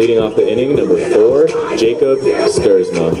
Leading off the inning, number four, Jacob Skurzma.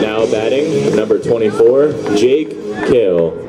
Now batting, number 24, Jake Kill.